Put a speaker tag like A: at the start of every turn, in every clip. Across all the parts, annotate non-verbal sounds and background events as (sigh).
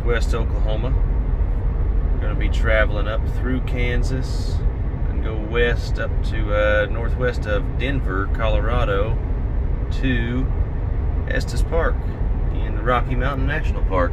A: northwest Oklahoma. Going to be traveling up through Kansas and go west up to uh, northwest of Denver, Colorado to Estes Park in the Rocky Mountain National Park.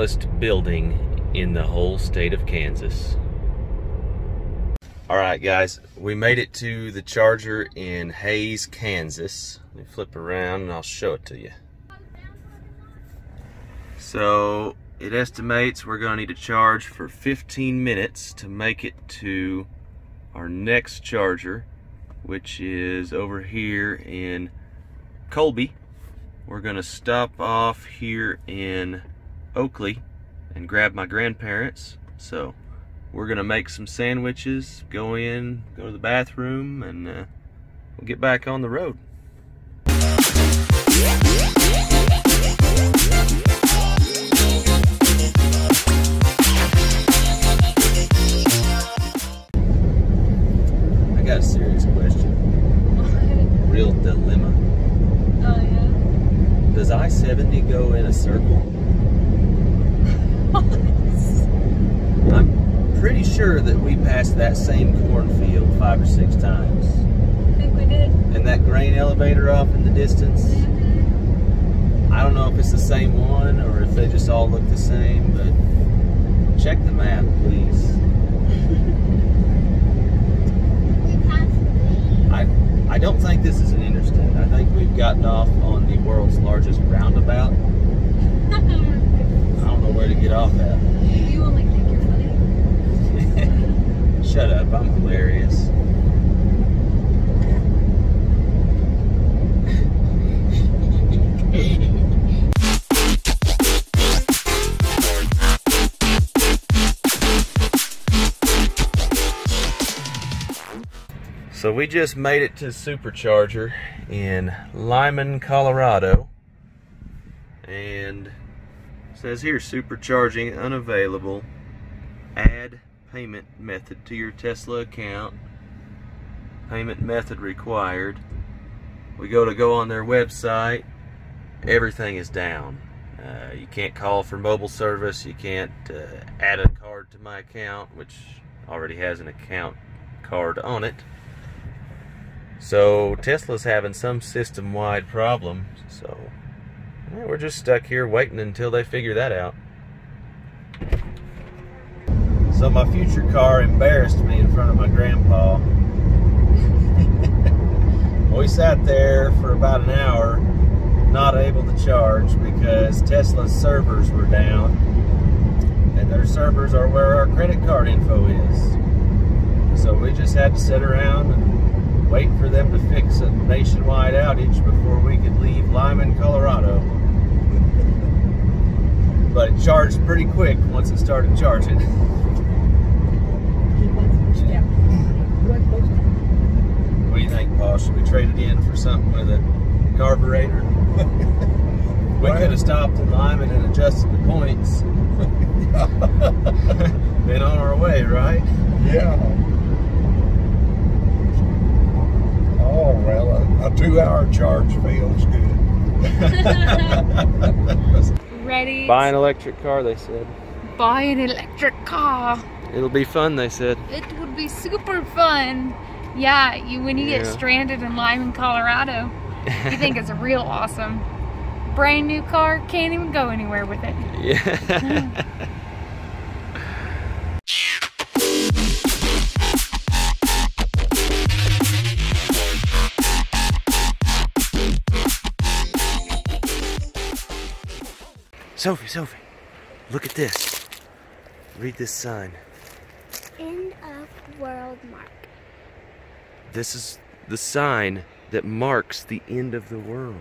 A: Tallest building in the whole state of Kansas. All right, guys, we made it to the charger in Hays, Kansas. Let me flip around and I'll show it to you. So it estimates we're to need to charge for 15 minutes to make it to our next charger, which is over here in Colby. We're gonna stop off here in Oakley and grab my grandparents. So we're gonna make some sandwiches, go in, go to the bathroom, and uh, we'll get back on the road. That same cornfield five or six times.
B: I think we did.
A: And that grain elevator off in the distance, mm-hmm. I don't know if it's the same one or if they just all look the same, but check the map, please. I, I don't think this is an interstate. I think we've gotten off on the world's largest roundabout. (laughs) I don't know where to get off at.
B: you only think you're funny.
A: Shut up, I'm hilarious. So we just made it to Supercharger in Limon, Colorado. And says here supercharging unavailable. Add payment method to your Tesla account. Payment method required. We go to go on their website. Everything is down. Uh, you can't call for mobile service. You can't uh, add a card to my account, which already has an account card on it. So Tesla's having some system-wide problem. So we're just stuck here waiting until they figure that out. So my future car embarrassed me in front of my grandpa. (laughs) we sat there for about an hour, not able to charge because Tesla's servers were down. And their servers are where our credit card info is. So we just had to sit around and wait for them to fix a nationwide outage before we could leave Limon, Colorado. (laughs) but it charged pretty quick once it started charging. What do you think, Paul? Should we trade it in for something with a carburetor? we could have stopped in Limon and adjusted the points. (laughs) Been on our way, right?
C: Yeah. Oh, well, a, a two-hour charge feels good. (laughs)
B: Ready?
A: Buy an electric car, they said.
B: Buy an electric car.
A: It'll be fun, they said.
B: It would be super fun. Yeah, you when you
A: yeah.
B: get stranded in Limon, Colorado, you think it's a (laughs) real awesome. Brand new car, can't even go anywhere with it.
A: Yeah. Sophie, Sophie, look at this. Read this sign.
D: End of world mark.
A: This is the sign that marks the end of the world.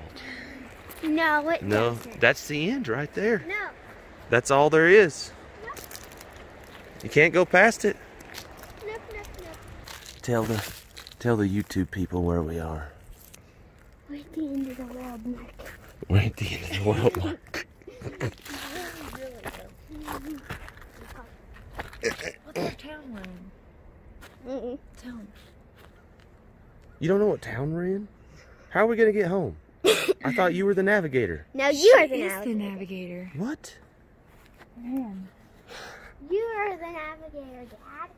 D: No, it
A: No,
D: doesn't.
A: that's the end right there.
D: No.
A: That's all there is. No. You can't go past it.
D: Nope, nope, nope.
A: Tell the tell the YouTube people where we are.
D: We're at the end of the world mark.
A: We're at the end of the world mark. (laughs)
B: What's our town name?
D: Mm-mm.
B: Town.
A: You don't know what town we're in? How are we gonna get home? I thought you were the navigator. (laughs)
D: No, you are the
B: Is the
D: navigator.
B: navigator.
A: What?
B: Man,
D: You are the navigator, Dad.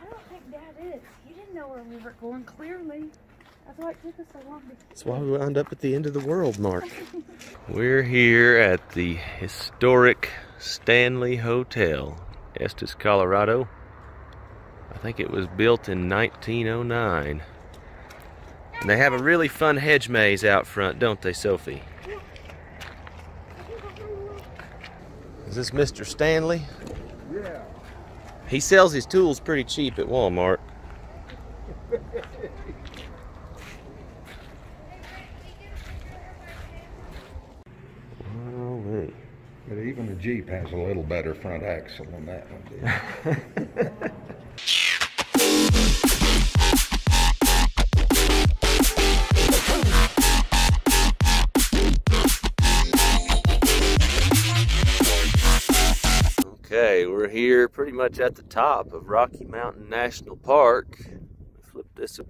B: I don't think Dad is. You didn't know where we were going clearly. That's why it took us so long
A: That's why we wound up at the end of the world, Mark. (laughs) We're here at the historic Stanley Hotel, Estes, Colorado. I think it was built in 1909. And they have a really fun hedge maze out front, don't they, Sophie? Is this Mr. Stanley?
C: Yeah.
A: He sells his tools pretty cheap at Walmart.
C: But even the Jeep has a little better front axle than that one did. (laughs)
A: here pretty much at the top of Rocky Mountain National Park. Flip this.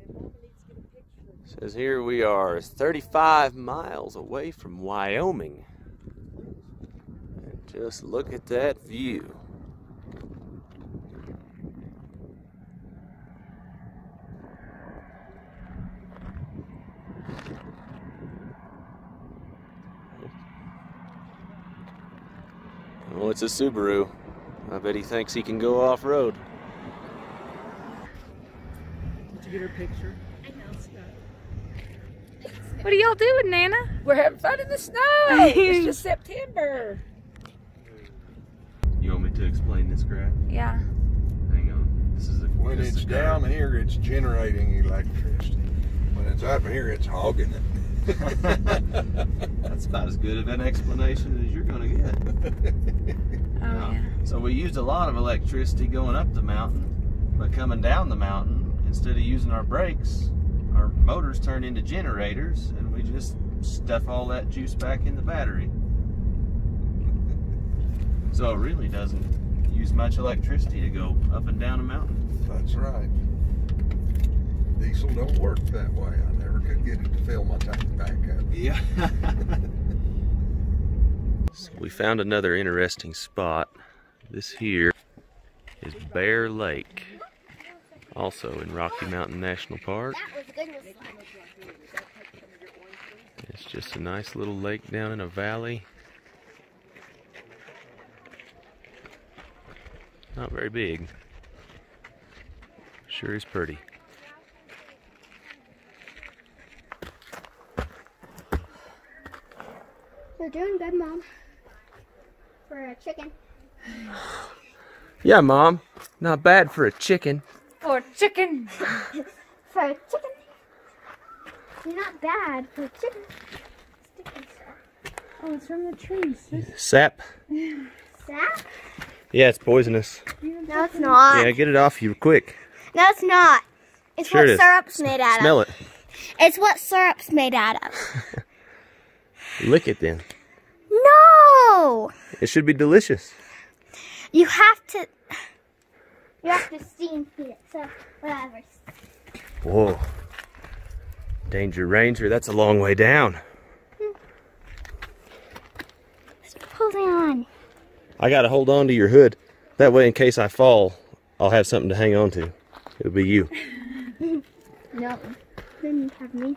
A: Says here we are 35 miles away from Wyoming. And just look at that view. Well, it's a Subaru. I bet he thinks he can go off road.
E: Did you get her picture?
B: What are y'all doing, Nana?
E: We're having fun in the snow. (laughs) it's just September.
A: You want me to explain this graph?
B: Yeah.
A: Hang on. This is a
C: When
A: this
C: it's
A: a
C: down here, it's generating electricity. When it's up here, it's hogging it. (laughs)
A: That's about as good of an explanation as you're going to get. (laughs)
B: Oh,
A: Yeah.
B: yeah.
A: So we used a lot of electricity going up the mountain, but coming down the mountain, instead of using our brakes, our motors turned into generators, and we just stuff all that juice back in the battery. (laughs) So it really doesn't use much electricity to go up and down a mountain.
C: That's right. Diesel don't work that way. I never could get it to fill my tank back up.
A: Yeah. (laughs) we found another interesting spot. This here is Bear Lake, also in Rocky Mountain National Park.
D: That was goodness.
A: It's just a nice little lake down in a valley. Not very big. Sure is pretty.
D: You're doing good, Mom. For a chicken.
A: Yeah, Mom. Not bad for a chicken.
B: Or chicken.
D: For a chicken. (laughs) You're not bad for a chicken. Sticky stuff.
B: Oh, it's from the trees.
A: Sap.
D: Sap?
A: Yeah, it's poisonous.
D: No, it's not.
A: Yeah, get it off you quick.
D: No, it's not. It's
A: Sure
D: what
A: it is.
D: syrup's made out
A: Smell
D: of.
A: Smell it.
D: It's what syrup's made out of. (laughs)
A: Lick it then.
D: No!
A: It should be delicious.
D: You have to. You have to steam feed it. So whatever.
A: Whoa. Danger Ranger, that's a long way down.
D: Hold on.
A: I gotta hold on to your hood. That way, in case I fall, I'll have something to hang on to. It'll be you. (laughs)
D: No. Then you have me.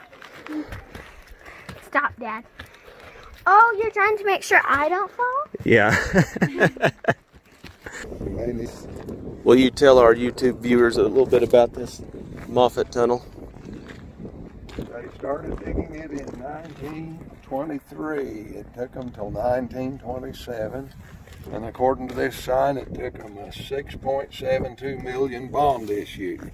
D: Stop, Dad. Oh, you're trying to make sure I don't fall?
A: Yeah. (laughs) Will you tell our YouTube viewers a little bit about this Moffat Tunnel?
C: They started digging it in 1923. It took them till 1927. And according to this sign, it took them a 6.72 million bond issue.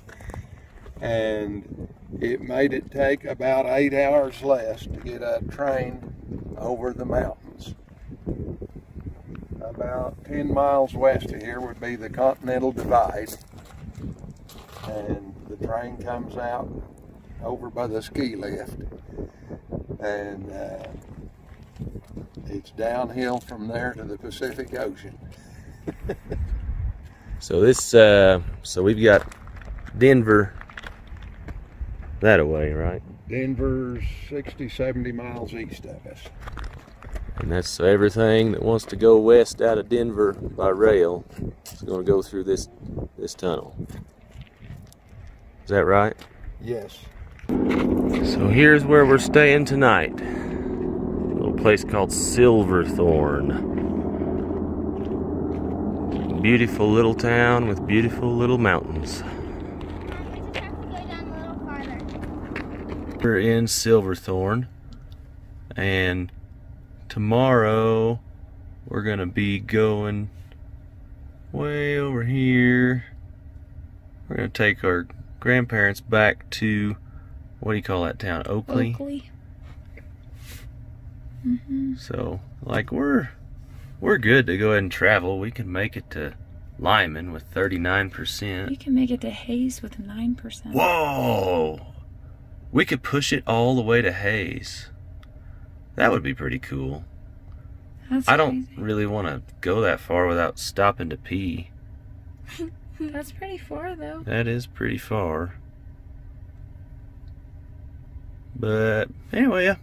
C: And it made it take about eight hours less to get a train over the mountains. About 10 miles west of here would be the Continental Divide. And the train comes out over by the ski lift. And uh, it's downhill from there to the Pacific Ocean. (laughs)
A: So this, uh, so we've got Denver that away, right?
C: Denver's 60, 70 miles east of us.
A: And that's everything that wants to go west out of Denver by rail is going to go through this this tunnel. Is that right?
C: Yes.
A: So here's where we're staying tonight. A little place called Silverthorne. Beautiful little town with beautiful little mountains.
D: We just have to go down a little farther.
A: We're in Silverthorne, and tomorrow we're gonna be going way over here. We're gonna take our grandparents back to what do you call that town? Oakley.
B: Oakley. Mm-hmm.
A: So, like we're we're good to go ahead and travel. We can make it to Limon with 39%.
B: You can make it to Hays with 9%.
A: Whoa! We could push it all the way to Hays. That would be pretty cool.
B: That's
A: I don't
B: crazy.
A: really want to go that far without stopping to pee. (laughs)
B: That's pretty far, though.
A: That is pretty far. But anyway, yeah.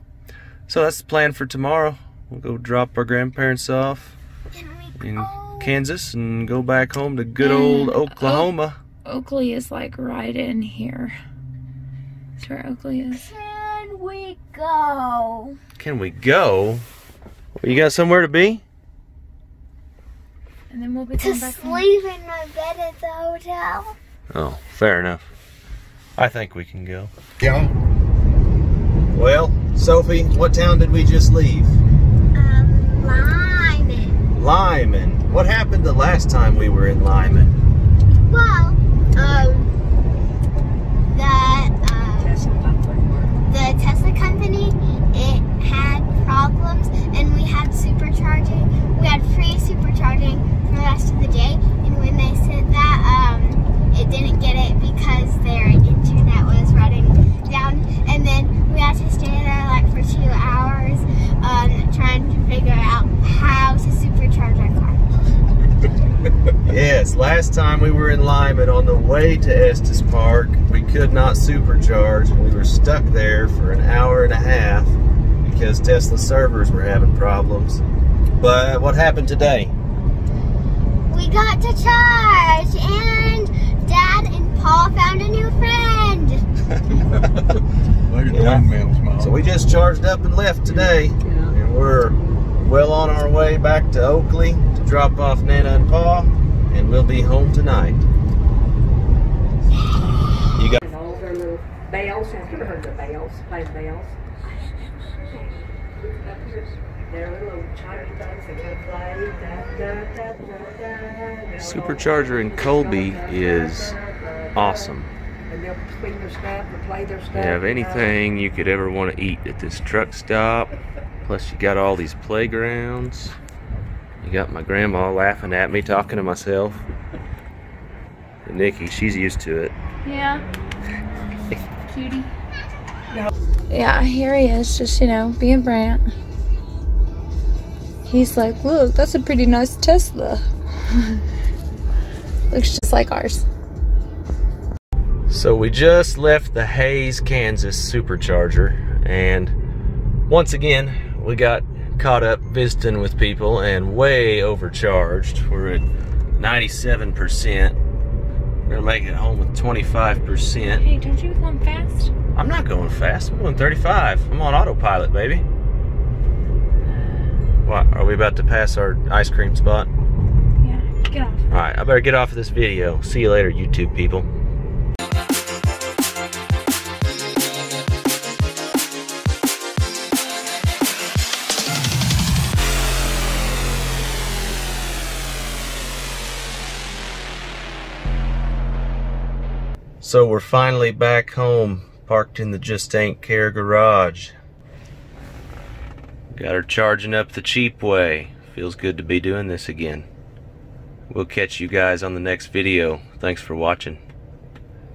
A: So that's the plan for tomorrow. We'll go drop our grandparents off in
D: go?
A: Kansas and go back home to good
B: And
A: old
B: Oak-
A: Oklahoma.
B: Oakley is like right in here. That's where Oakley is.
D: Can we go?
A: Can we go? You got somewhere to be?
B: And then we'll be
D: To
B: going back home.
D: sleep in my bed at the hotel.
A: Oh, fair enough. I think we can go.
C: Yeah.
A: Well, Sophie, what town did we just leave?
D: Um, Limon.
A: Limon. What happened the last time we were in Limon?
D: Well, um, the, um, the Tesla company, it had problems and we had supercharging. We had free supercharging for the rest of the day. And when they said that, um, it didn't get it because their internet was running down. And then we had to stay there like for two hours, um, trying to figure out how to supercharge our car.
A: Yes, last time we were in Limon on the way to Estes Park, we could not supercharge and we were stuck there for an hour and a half because Tesla servers were having problems. But what happened today?
D: We got to charge, and Dad and Paul found a new friend.
C: Look at the
A: Yeah.
C: windmills, Mom.
A: So we just charged up and left today, and we're well on our way back to Oakley to drop off Nana and Pa, and we'll be home tonight. You got
E: And all their little bells, have you ever heard of the bells, playing bells? Their little chimey things that can play. Da, da.
A: Supercharger in Colby is awesome.
E: And they'll swing their stuff and play their stuff.
A: They have anything you could ever want to eat at this truck stop. Plus, you got all these playgrounds. You got my grandma laughing at me, talking to myself. And Nikki, she's used to it.
B: Yeah. (laughs) Cutie. Yeah, here he is, just, you know, being Brant. He's like, look, that's a pretty nice Tesla. (laughs) Looks just like ours.
A: So we just left the Hays, Kansas supercharger, and once again, we got caught up visiting with people and way overcharged. We're at 97%. We're gonna make it home with 25%.
B: Hey, don't you come fast?
A: I'm not going fast. I'm going 35. I'm on autopilot, baby. Uh. What? Are we about to pass our ice cream spot?
B: Yeah, get off.
A: All right, I better get off of this video. See you later, YouTube people. So we're finally back home, parked in the Just Ain't Care garage. Got her charging up the cheap way. Feels good to be doing this again. We'll catch you guys on the next video. Thanks for watching.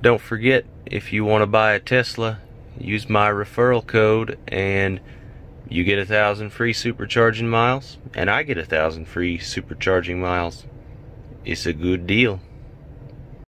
A: Don't forget, if you want to buy a Tesla, use my referral code and you get a thousand free supercharging miles and I get a thousand free supercharging miles. It's a good deal.